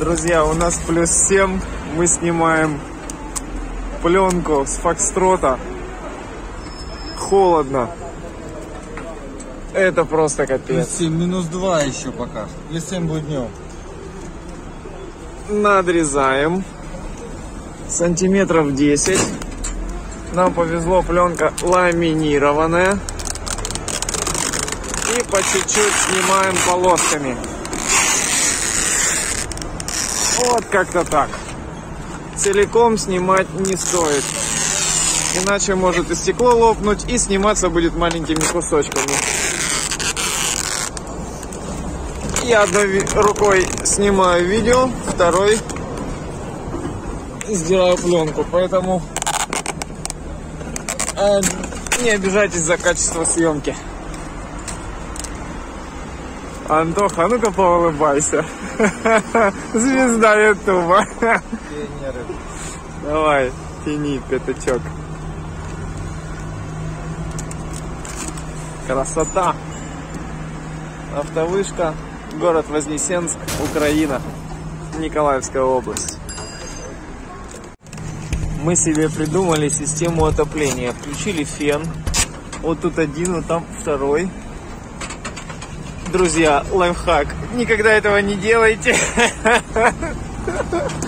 Друзья, у нас плюс 7. Мы снимаем пленку с Фокстрота. Холодно. Это просто Плюс капец. 7, минус 2 еще пока. Плюс 7 будет днем. Надрезаем. Сантиметров 10. Нам повезло, пленка ламинированная. И по чуть-чуть снимаем полосками. Вот как-то так. Целиком снимать не стоит. Иначе может и стекло лопнуть, и сниматься будет маленькими кусочками. Я одной рукой снимаю видео, второй сделаю пленку, поэтому э, не обижайтесь за качество съемки. Антоха, а ну-ка поулыбайся. Звезда Ютуба. Пионеры. Давай, тяни пятачок. Красота. Автовышка, город Вознесенск, Украина, Николаевская область. Мы себе придумали систему отопления. Включили фен. Вот тут один, вот там второй. Друзья, лайфхак. Никогда этого не делайте.